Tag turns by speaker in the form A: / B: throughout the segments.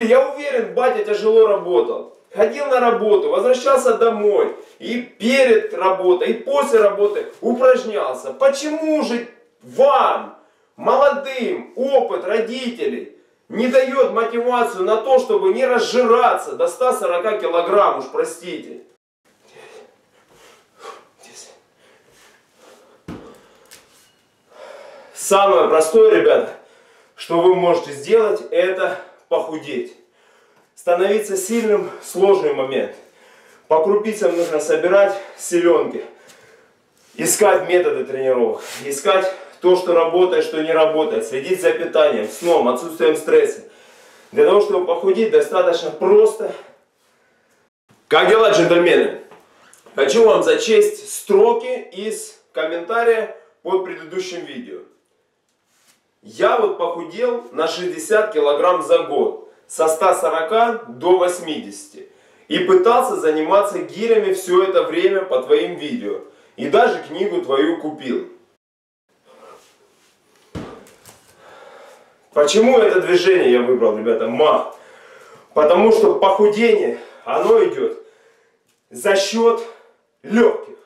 A: Я уверен, батя тяжело работал. Ходил на работу, возвращался домой. И перед работой, и после работы упражнялся. Почему же вам, молодым, опыт родителей, не дает мотивацию на то, чтобы не разжираться до 140 килограмм, уж простите. Самое простое, ребята, что вы можете сделать, это похудеть. Становиться сильным – сложный момент. По крупицам нужно собирать селенки. Искать методы тренировок. Искать то, что работает, что не работает. Следить за питанием, сном, отсутствием стресса. Для того, чтобы похудеть, достаточно просто. Как дела, джентльмены? Хочу вам зачесть строки из комментария под предыдущим видео. Я вот похудел на 60 килограмм за год, со 140 до 80. И пытался заниматься гирями все это время по твоим видео. И даже книгу твою купил. Почему это движение я выбрал, ребята, мах? Потому что похудение, оно идет за счет легких.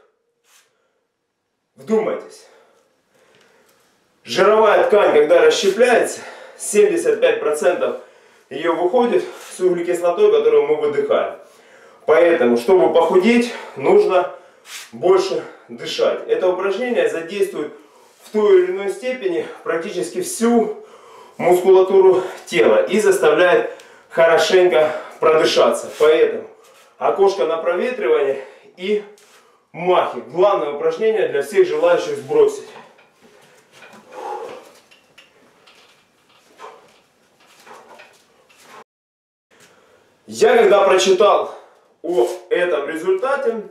A: Вдумайтесь. Жировая ткань, когда расщепляется, 75% ее выходит с углекислотой, которую мы выдыхаем. Поэтому, чтобы похудеть, нужно больше дышать. Это упражнение задействует в той или иной степени практически всю мускулатуру тела и заставляет хорошенько продышаться. Поэтому окошко на проветривание и махи. Главное упражнение для всех желающих сбросить. Я когда прочитал о этом результате,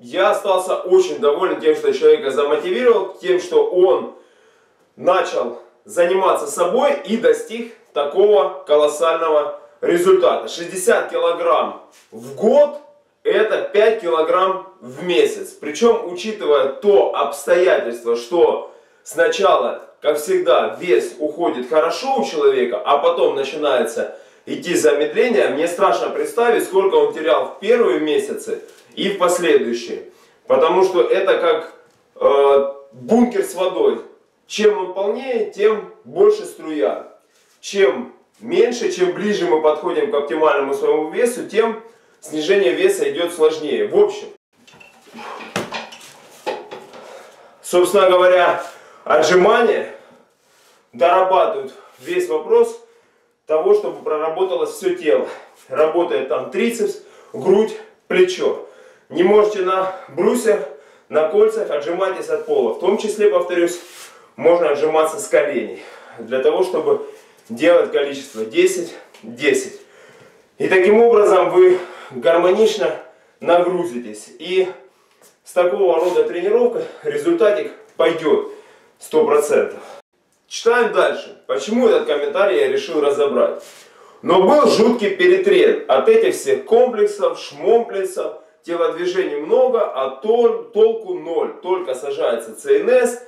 A: я остался очень доволен тем, что человека замотивировал, тем, что он начал заниматься собой и достиг такого колоссального результата. 60 килограмм в год это 5 килограмм в месяц. Причем, учитывая то обстоятельство, что сначала, как всегда, вес уходит хорошо у человека, а потом начинается идти замедление, мне страшно представить, сколько он терял в первые месяцы и в последующие. Потому что это как э, бункер с водой. Чем он полнее, тем больше струя. Чем меньше, чем ближе мы подходим к оптимальному своему весу, тем снижение веса идет сложнее. В общем, собственно говоря, отжимания дорабатывают весь вопрос того, чтобы проработалось все тело. Работает там трицепс, грудь, плечо. Не можете на брусьях, на кольцах отжимайтесь от пола. В том числе, повторюсь, можно отжиматься с коленей. Для того, чтобы делать количество 10, 10. И таким образом вы гармонично нагрузитесь. И с такого рода тренировкой результатик пойдет 100%. Читаем дальше. Почему этот комментарий я решил разобрать. Но был жуткий перетрен от этих всех комплексов, шмомплексов, телодвижений много, а тол толку ноль. Только сажается ЦНС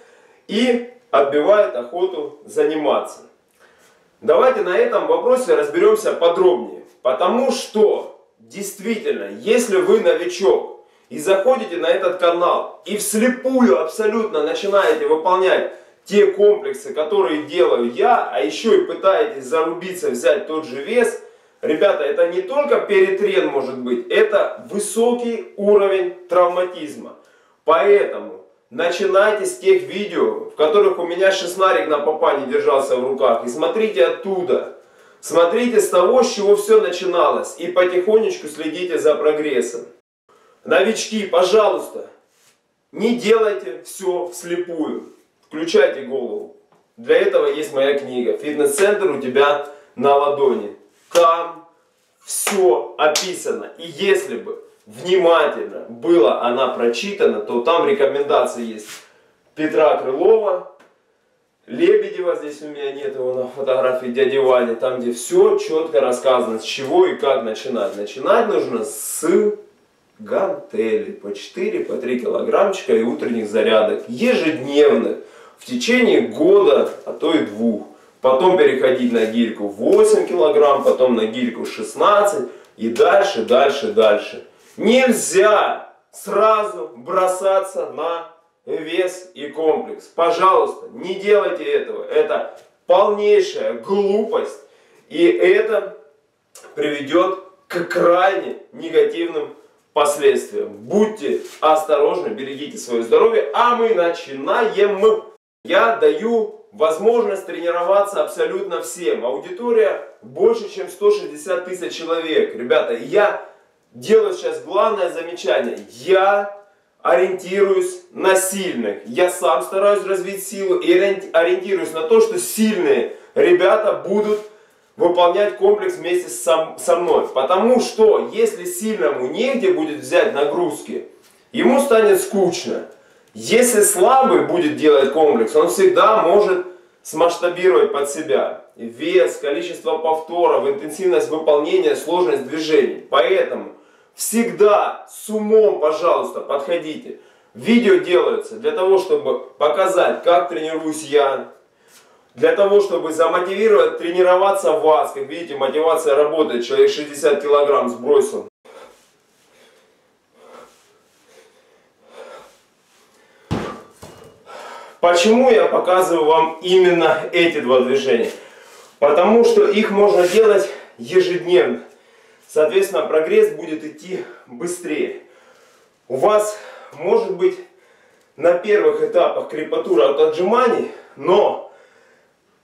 A: и отбивает охоту заниматься. Давайте на этом вопросе разберемся подробнее. Потому что, действительно, если вы новичок и заходите на этот канал и вслепую абсолютно начинаете выполнять те комплексы, которые делаю я, а еще и пытаетесь зарубиться, взять тот же вес, ребята, это не только перетрен может быть, это высокий уровень травматизма. Поэтому Начинайте с тех видео, в которых у меня шестнарик на попа не держался в руках. И смотрите оттуда. Смотрите с того, с чего все начиналось. И потихонечку следите за прогрессом. Новички, пожалуйста, не делайте все вслепую. Включайте голову. Для этого есть моя книга. Фитнес-центр у тебя на ладони. Там все описано. И если бы внимательно была она прочитана, то там рекомендации есть Петра Крылова, Лебедева, здесь у меня нет его на фотографии дяди Вали, там где все четко рассказано, с чего и как начинать. Начинать нужно с гантели по 4, по 3 килограммчика и утренних зарядок ежедневных в течение года, а то и двух. потом переходить на гирьку 8 килограмм, потом на гирьку 16 и дальше, дальше, дальше. Нельзя сразу бросаться на вес и комплекс. Пожалуйста, не делайте этого. Это полнейшая глупость. И это приведет к крайне негативным последствиям. Будьте осторожны, берегите свое здоровье. А мы начинаем. Я даю возможность тренироваться абсолютно всем. Аудитория больше, чем 160 тысяч человек. Ребята, я делаю сейчас главное замечание. Я ориентируюсь на сильных. Я сам стараюсь развить силу и ориентируюсь на то, что сильные ребята будут выполнять комплекс вместе со, мной. Потому что если сильному негде будет взять нагрузки, ему станет скучно. Если слабый будет делать комплекс, он всегда может смасштабировать под себя вес, количество повторов, интенсивность выполнения, сложность движений. Поэтому всегда с умом, пожалуйста, подходите. Видео делаются для того, чтобы показать, как тренируюсь я, для того, чтобы замотивировать тренироваться вас. Как видите, мотивация работает. Человек 60 килограмм сбросил. Почему я показываю вам именно эти два движения? Потому что их можно делать ежедневно. Соответственно, прогресс будет идти быстрее. У вас может быть на первых этапах крепатура от отжиманий, но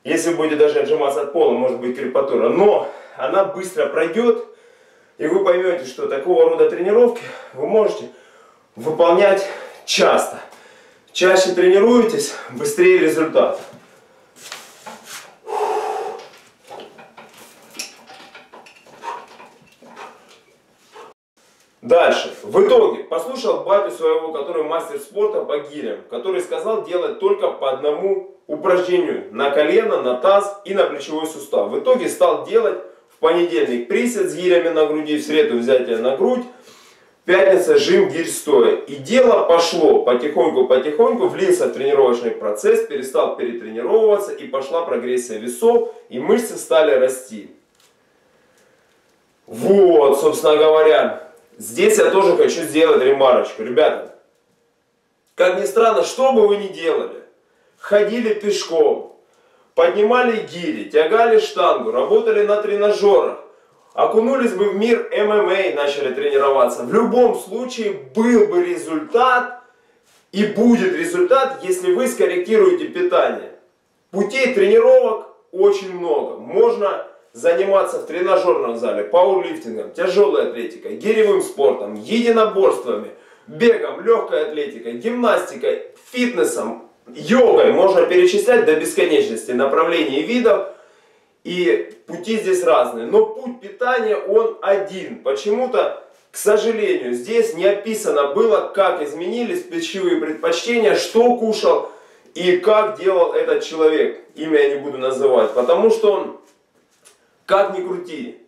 A: если вы будете даже отжиматься от пола, может быть крепатура, но она быстро пройдет, и вы поймете, что такого рода тренировки вы можете выполнять часто. Чаще тренируетесь, быстрее результат. Дальше. В итоге, послушал батю своего, который мастер спорта по гирям, который сказал делать только по одному упражнению на колено, на таз и на плечевой сустав. В итоге стал делать в понедельник присед с гирями на груди, в среду взятие на грудь, пятница жим гирь стоя. И дело пошло потихоньку-потихоньку, влился в тренировочный процесс, перестал перетренировываться и пошла прогрессия весов, и мышцы стали расти. Вот, собственно говоря, Здесь я тоже хочу сделать ремарочку. Ребята, как ни странно, что бы вы ни делали, ходили пешком, поднимали гири, тягали штангу, работали на тренажерах, окунулись бы в мир ММА, начали тренироваться. В любом случае был бы результат и будет результат, если вы скорректируете питание. Путей тренировок очень много. Можно заниматься в тренажерном зале пауэрлифтингом, тяжелой атлетикой, гиревым спортом, единоборствами, бегом, легкой атлетикой, гимнастикой, фитнесом, йогой. Можно перечислять до бесконечности направлений и видов. И пути здесь разные. Но путь питания он один. Почему-то, к сожалению, здесь не описано было, как изменились пищевые предпочтения, что кушал и как делал этот человек. Имя я не буду называть. Потому что он как ни крути,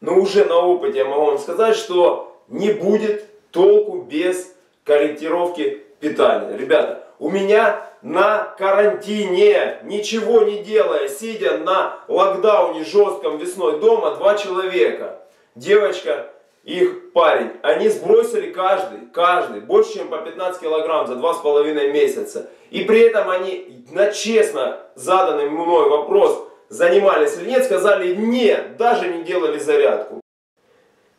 A: но уже на опыте я могу вам сказать, что не будет толку без корректировки питания. Ребята, у меня на карантине, ничего не делая, сидя на локдауне жестком весной дома, два человека. Девочка, их парень. Они сбросили каждый, каждый, больше чем по 15 килограмм за два с половиной месяца. И при этом они на честно заданный мной вопрос, занимались или нет, сказали нет, даже не делали зарядку.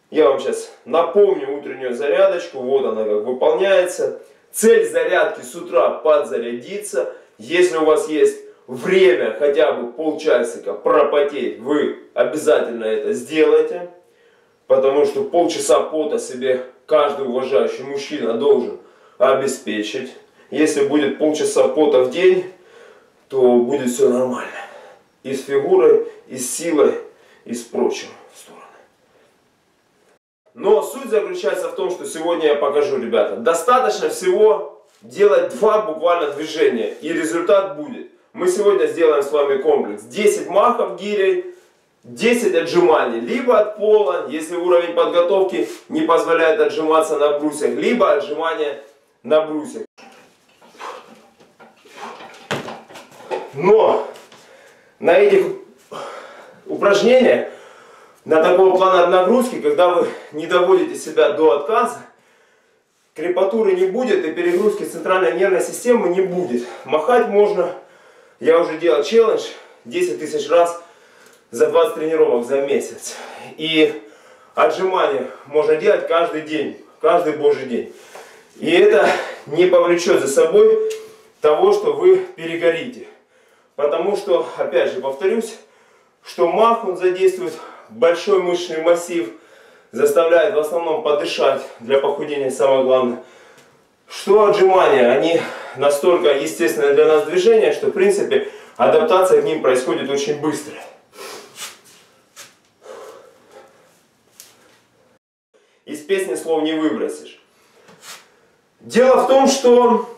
A: Я вам сейчас напомню утреннюю зарядочку, вот она как выполняется. Цель зарядки с утра подзарядиться. Если у вас есть время хотя бы полчасика пропотеть, вы обязательно это сделайте. Потому что полчаса пота себе каждый уважающий мужчина должен обеспечить. Если будет полчаса пота в день, то будет все нормально и с фигурой, и с силой, и с прочим. Но суть заключается в том, что сегодня я покажу, ребята, достаточно всего делать два буквально движения, и результат будет. Мы сегодня сделаем с вами комплекс 10 махов гирей, 10 отжиманий, либо от пола, если уровень подготовки не позволяет отжиматься на брусьях, либо отжимания на брусьях. Но на этих упражнениях, на такого плана нагрузки, когда вы не доводите себя до отказа, крепатуры не будет и перегрузки центральной нервной системы не будет. Махать можно, я уже делал челлендж 10 тысяч раз за 20 тренировок за месяц. И отжимания можно делать каждый день, каждый божий день. И это не повлечет за собой того, что вы перегорите. Потому что, опять же, повторюсь, что мах, он задействует большой мышечный массив, заставляет в основном подышать для похудения, самое главное. Что отжимания, они настолько естественное для нас движение, что в принципе адаптация к ним происходит очень быстро. Из песни слов не выбросишь. Дело в том, что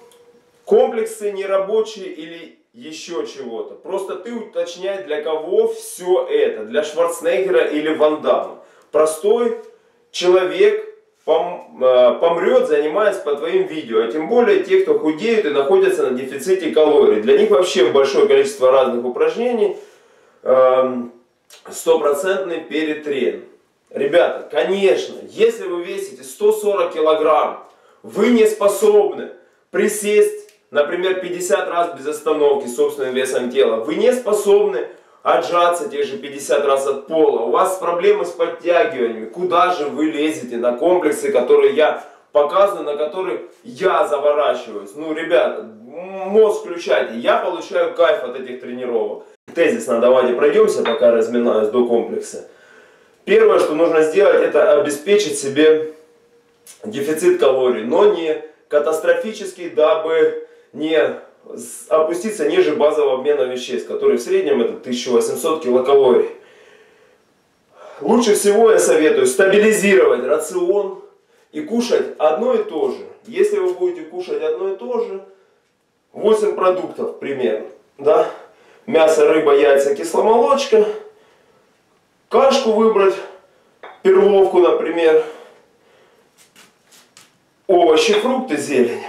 A: комплексы нерабочие или еще чего-то. Просто ты уточняй, для кого все это. Для Шварценеггера или Ван Дамма. Простой человек пом, э, помрет, занимаясь по твоим видео. А тем более те, кто худеют и находятся на дефиците калорий. Для них вообще большое количество разных упражнений. Эм, стопроцентный перетрен. Ребята, конечно, если вы весите 140 килограмм, вы не способны присесть, например, 50 раз без остановки собственным весом тела. Вы не способны отжаться те же 50 раз от пола. У вас проблемы с подтягиваниями. Куда же вы лезете на комплексы, которые я показываю, на которые я заворачиваюсь? Ну, ребята, мозг включайте. Я получаю кайф от этих тренировок. Тезисно давайте пройдемся, пока разминаюсь до комплекса. Первое, что нужно сделать, это обеспечить себе дефицит калорий, но не катастрофический, дабы не опуститься ниже базового обмена веществ, который в среднем это 1800 килокалорий. Лучше всего я советую стабилизировать рацион и кушать одно и то же. Если вы будете кушать одно и то же, 8 продуктов примерно, да, мясо, рыба, яйца, кисломолочка, кашку выбрать, перловку, например, овощи, фрукты, зелень.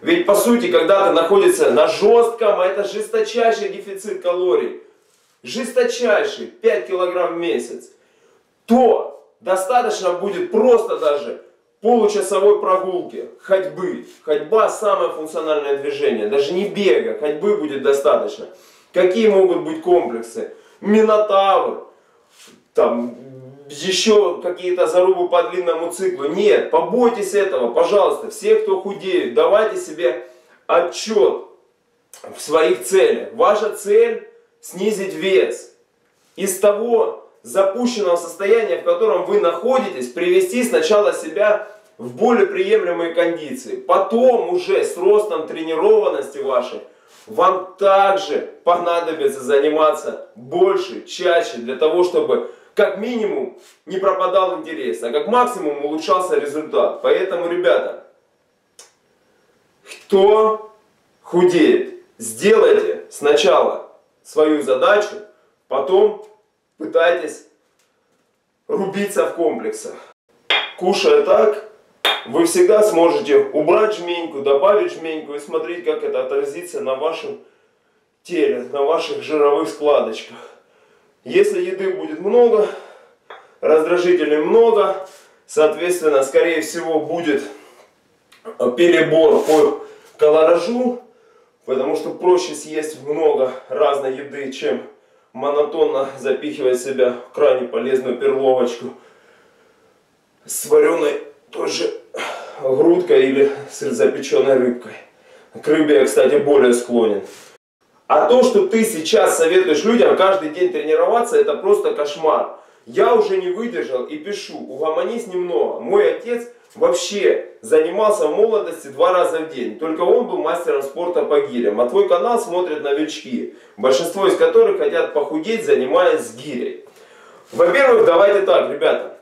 A: Ведь по сути, когда ты находишься на жестком, а это жесточайший дефицит калорий, жесточайший, 5 килограмм в месяц, то достаточно будет просто даже получасовой прогулки, ходьбы. Ходьба самое функциональное движение, даже не бега, ходьбы будет достаточно. Какие могут быть комплексы? Минотавр, там еще какие-то зарубы по длинному циклу. Нет, побойтесь этого, пожалуйста. Все, кто худеет, давайте себе отчет в своих целях. Ваша цель снизить вес. Из того запущенного состояния, в котором вы находитесь, привести сначала себя в более приемлемые кондиции. Потом уже с ростом тренированности вашей вам также понадобится заниматься больше, чаще, для того, чтобы как минимум не пропадал интерес, а как максимум улучшался результат. Поэтому, ребята, кто худеет, сделайте сначала свою задачу, потом пытайтесь рубиться в комплексах. Кушая так, вы всегда сможете убрать жменьку, добавить жменьку и смотреть, как это отразится на вашем теле, на ваших жировых складочках. Если еды будет много, раздражителей много, соответственно, скорее всего, будет перебор по колоражу, потому что проще съесть много разной еды, чем монотонно запихивать в себя крайне полезную перловочку с вареной тоже грудкой или с запеченной рыбкой. К рыбе я, кстати, более склонен. А то, что ты сейчас советуешь людям каждый день тренироваться, это просто кошмар. Я уже не выдержал и пишу, угомонись немного. Мой отец вообще занимался в молодости два раза в день. Только он был мастером спорта по гирям. А твой канал смотрят новички, большинство из которых хотят похудеть, занимаясь с гирей. Во-первых, давайте так, ребята.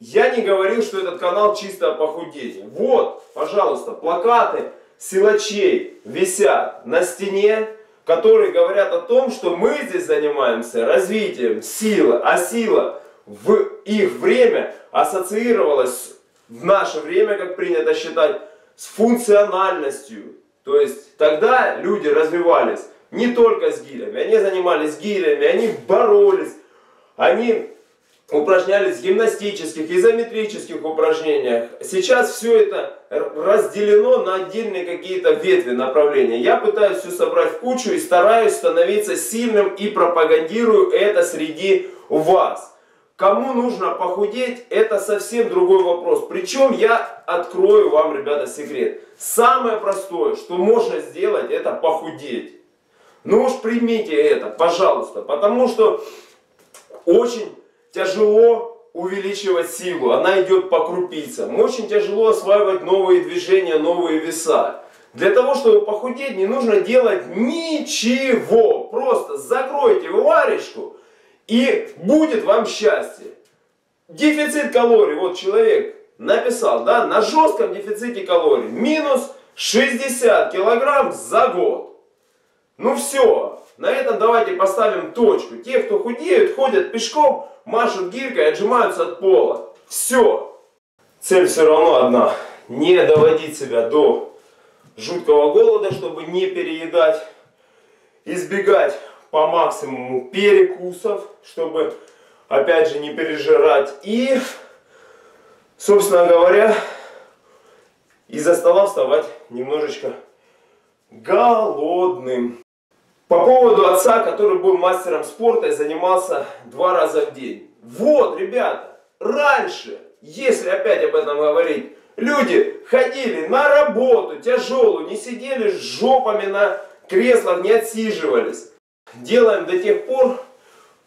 A: Я не говорил, что этот канал чисто о похудении. Вот, пожалуйста, плакаты силачей висят на стене которые говорят о том, что мы здесь занимаемся развитием силы, а сила в их время ассоциировалась в наше время, как принято считать, с функциональностью. То есть тогда люди развивались не только с гирями. Они занимались гирями, они боролись, они упражнялись в гимнастических, изометрических упражнениях. Сейчас все это разделено на отдельные какие-то ветви направления. Я пытаюсь все собрать в кучу и стараюсь становиться сильным и пропагандирую это среди вас. Кому нужно похудеть, это совсем другой вопрос. Причем я открою вам, ребята, секрет. Самое простое, что можно сделать, это похудеть. Ну уж примите это, пожалуйста. Потому что очень тяжело увеличивать силу, она идет по крупицам. Очень тяжело осваивать новые движения, новые веса. Для того, чтобы похудеть, не нужно делать ничего. Просто закройте варежку и будет вам счастье. Дефицит калорий, вот человек написал, да, на жестком дефиците калорий, минус 60 килограмм за год. Ну все, на этом давайте поставим точку. Те, кто худеют, ходят пешком, машут гиркой, отжимаются от пола. Все. Цель все равно одна. Не доводить себя до жуткого голода, чтобы не переедать. Избегать по максимуму перекусов, чтобы опять же не пережирать. И, собственно говоря, из-за стола вставать немножечко голодным. По поводу отца, который был мастером спорта и занимался два раза в день. Вот, ребята, раньше, если опять об этом говорить, люди ходили на работу тяжелую, не сидели с жопами на креслах, не отсиживались. Делаем до тех пор,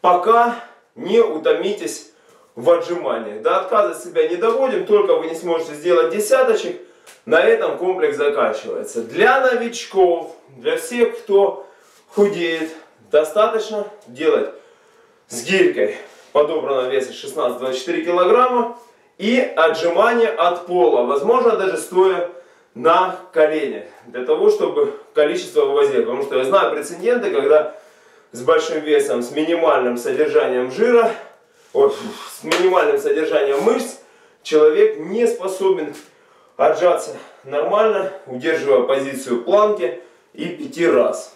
A: пока не утомитесь в отжиманиях. До отказа себя не доводим, только вы не сможете сделать десяточек, на этом комплекс заканчивается. Для новичков, для всех, кто худеет, достаточно делать с гирькой подобранного веса 16-24 килограмма и отжимания от пола, возможно даже стоя на коленях, для того, чтобы количество вывозило. Потому что я знаю прецеденты, когда с большим весом, с минимальным содержанием жира, ой, с минимальным содержанием мышц, человек не способен отжаться нормально, удерживая позицию планки и пяти раз.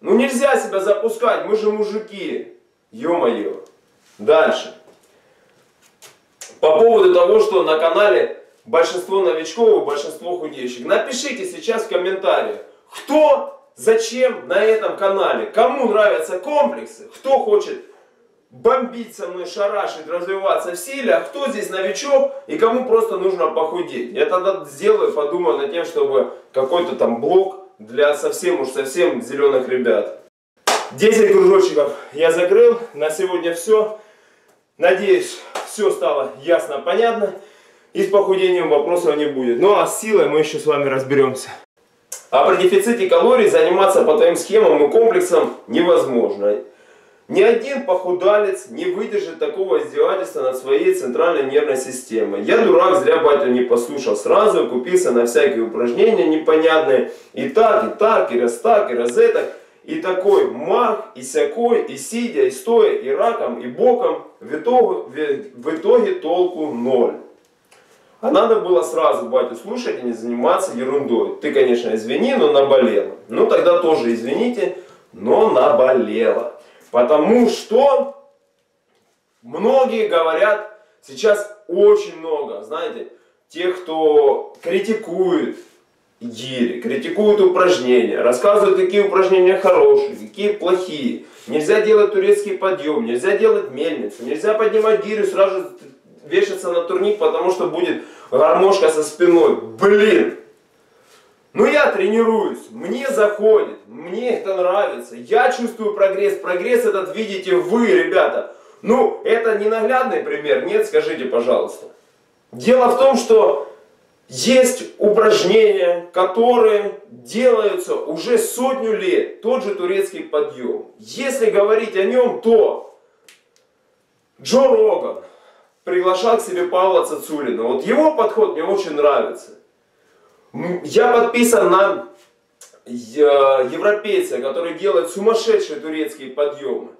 A: Ну нельзя себя запускать, мы же мужики. Ё-моё. Дальше. По поводу того, что на канале большинство новичков и большинство худеющих. Напишите сейчас в комментариях, кто, зачем на этом канале, кому нравятся комплексы, кто хочет бомбить со мной, шарашить, развиваться в силе, а кто здесь новичок и кому просто нужно похудеть. Я тогда сделаю, подумаю над тем, чтобы какой-то там блок для совсем уж совсем зеленых ребят. 10 кружочков я закрыл. На сегодня все. Надеюсь, все стало ясно, понятно. И с похудением вопросов не будет. Ну а с силой мы еще с вами разберемся. А при дефиците калорий заниматься по твоим схемам и комплексам невозможно. Ни один похудалец не выдержит такого издевательства над своей центральной нервной системой. Я дурак, зря батю не послушал. Сразу купился на всякие упражнения непонятные. И так, и так, и раз так, и раз это. И такой мах, и сякой, и сидя, и стоя, и раком, и боком. В итоге, в итоге толку ноль. А надо было сразу батю слушать и не заниматься ерундой. Ты, конечно, извини, но наболело. Ну тогда тоже извините, но наболело. Потому что многие говорят, сейчас очень много, знаете, тех, кто критикует гири, критикуют упражнения, рассказывают, какие упражнения хорошие, какие плохие. Нельзя делать турецкий подъем, нельзя делать мельницу, нельзя поднимать гирю, сразу вешаться на турник, потому что будет гармошка со спиной. Блин! Ну я тренируюсь, мне заходит, мне это нравится, я чувствую прогресс. Прогресс этот видите вы, ребята. Ну, это не наглядный пример, нет, скажите, пожалуйста. Дело в том, что есть упражнения, которые делаются уже сотню лет. Тот же турецкий подъем. Если говорить о нем, то Джо Роган приглашал к себе Павла Цацулина. Вот его подход мне очень нравится. Я подписан на э, европейца, который делает сумасшедшие турецкие подъемы.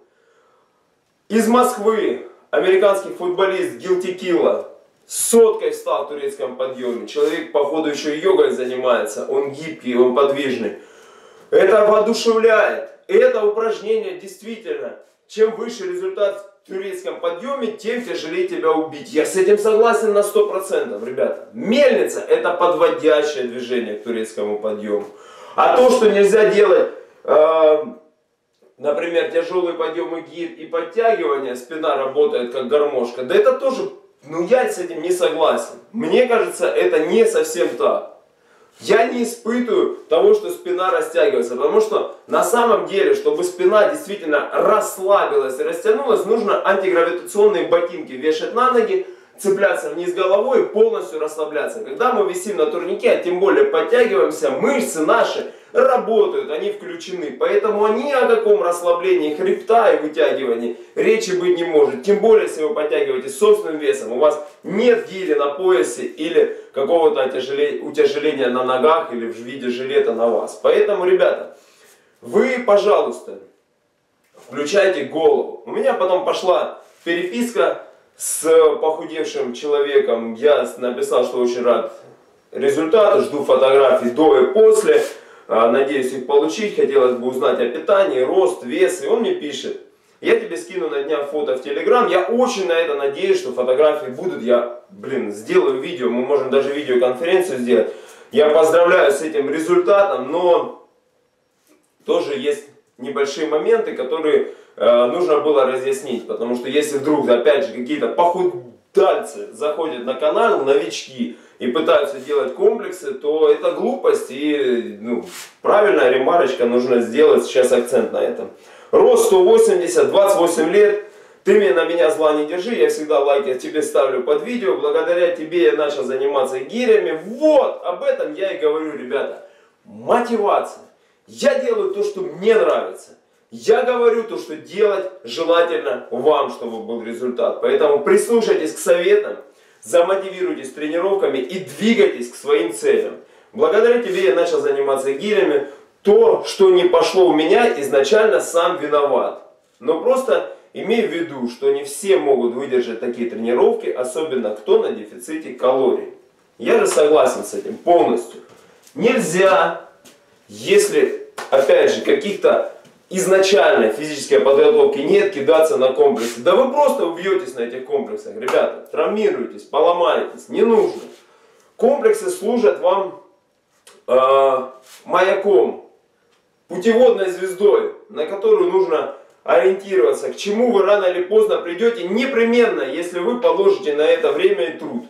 A: Из Москвы американский футболист Гилти Килла соткой встал в турецком подъеме. Человек, походу, еще йогой занимается. Он гибкий, он подвижный. Это воодушевляет. Это упражнение действительно, чем выше результат в турецком подъеме, тем тяжелее тебя убить. Я с этим согласен на 100%, ребята. Мельница это подводящее движение к турецкому подъему. А то, что нельзя делать, э, например, тяжелые подъемы гир и подтягивания, спина работает как гармошка, да это тоже, ну я с этим не согласен. Мне кажется, это не совсем так. Я не испытываю того, что спина растягивается, потому что на самом деле, чтобы спина действительно расслабилась и растянулась, нужно антигравитационные ботинки вешать на ноги, цепляться вниз головой и полностью расслабляться. Когда мы висим на турнике, а тем более подтягиваемся, мышцы наши работают, они включены. Поэтому ни о каком расслаблении хребта и вытягивании речи быть не может. Тем более, если вы подтягиваете собственным весом, у вас нет гири на поясе или какого-то утяжеления на ногах или в виде жилета на вас. Поэтому, ребята, вы, пожалуйста, включайте голову. У меня потом пошла переписка с похудевшим человеком. Я написал, что очень рад результату, жду фотографий до и после. А, надеюсь их получить. Хотелось бы узнать о питании, рост, вес. И он мне пишет. Я тебе скину на днях фото в Телеграм. Я очень на это надеюсь, что фотографии будут. Я, блин, сделаю видео. Мы можем даже видеоконференцию сделать. Я поздравляю с этим результатом, но тоже есть небольшие моменты, которые Э, нужно было разъяснить, потому что если вдруг, опять же, какие-то похудальцы заходят на канал, новички, и пытаются делать комплексы, то это глупость и ну, правильная ремарочка нужно сделать сейчас акцент на этом. Рост 180, 28 лет, ты мне на меня зла не держи, я всегда лайки тебе ставлю под видео, благодаря тебе я начал заниматься гирями, вот, об этом я и говорю, ребята. Мотивация. Я делаю то, что мне нравится. Я говорю то, что делать желательно вам, чтобы был результат. Поэтому прислушайтесь к советам, замотивируйтесь тренировками и двигайтесь к своим целям. Благодаря тебе я начал заниматься гирями. То, что не пошло у меня, изначально сам виноват. Но просто имей в виду, что не все могут выдержать такие тренировки, особенно кто на дефиците калорий. Я же согласен с этим полностью. Нельзя, если, опять же, каких-то изначальной физической подготовки нет, кидаться на комплексы. Да вы просто убьетесь на этих комплексах, ребята. Травмируетесь, поломаетесь. Не нужно. Комплексы служат вам э, маяком, путеводной звездой, на которую нужно ориентироваться, к чему вы рано или поздно придете непременно, если вы положите на это время и труд.